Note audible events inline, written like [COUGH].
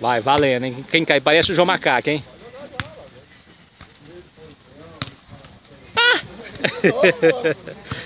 Vai, valendo, hein? Quem cai? Parece o João Macaco, hein? Ah! [LAUGHS]